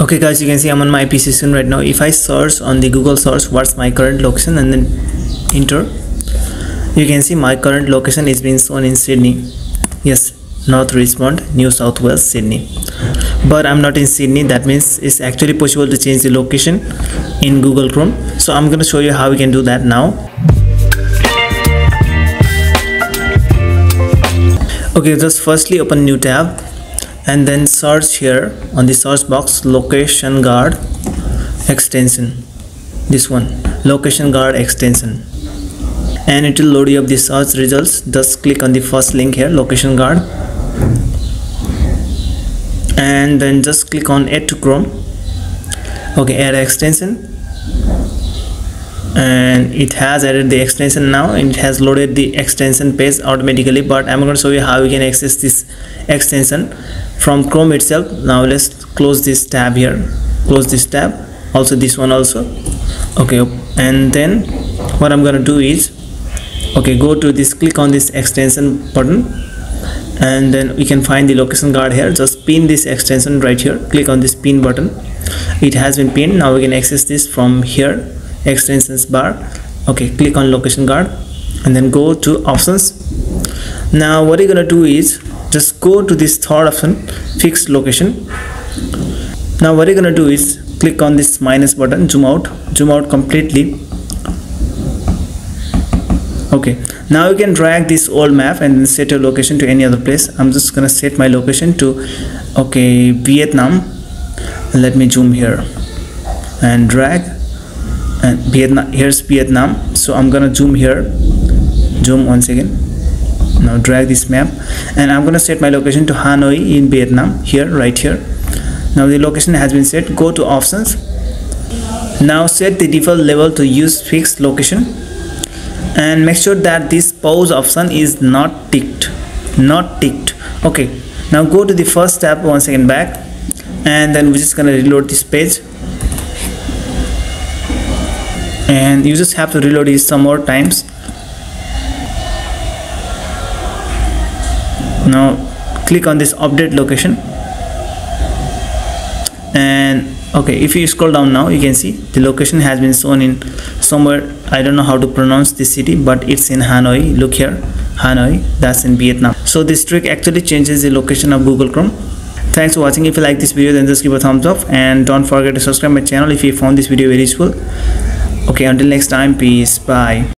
okay guys you can see i'm on my pc screen right now. If i search on the google search what's my current location and then enter you can see my current location is being shown in sydney. Yes north richmond new south wales sydney. But i'm not in sydney. That means it's actually possible to change the location in google chrome. So i'm going to show you how we can do that now. Okay just firstly open new tab and then search here on the search box location guard extension. This one location guard extension. And it will load you up the search results. Just click on the first link here location guard. And then just click on add to chrome. Okay add extension and it has added the extension now and it has loaded the extension page automatically. But i'm going to show you how you can access this extension from chrome itself. Now let's close this tab here. Close this tab. Also this one also. Okay and then what i'm going to do is okay go to this click on this extension button. And then we can find the location guard here. Just pin this extension right here. Click on this pin button. It has been pinned. Now we can access this from here extensions bar. Okay click on location guard and then go to options. Now what you're gonna do is just go to this third option fixed location. Now what you're gonna do is click on this minus button zoom out zoom out completely. Okay now you can drag this old map and set your location to any other place. I'm just gonna set my location to okay vietnam. Let me zoom here and drag and Vietnam here's Vietnam. So I'm gonna zoom here. Zoom once again now drag this map. And I'm gonna set my location to Hanoi in Vietnam here right here. Now the location has been set. Go to options. Now set the default level to use fixed location. And make sure that this pause option is not ticked. Not ticked. Okay. Now go to the first tab once again back. And then we're just gonna reload this page and you just have to reload it some more times. Now click on this update location. And okay if you scroll down now you can see the location has been shown in somewhere. I don't know how to pronounce this city but it's in Hanoi. Look here. Hanoi. That's in Vietnam. So this trick actually changes the location of Google Chrome. Thanks for watching. If you like this video then just give a thumbs up. And don't forget to subscribe my channel if you found this video very useful okay until next time peace bye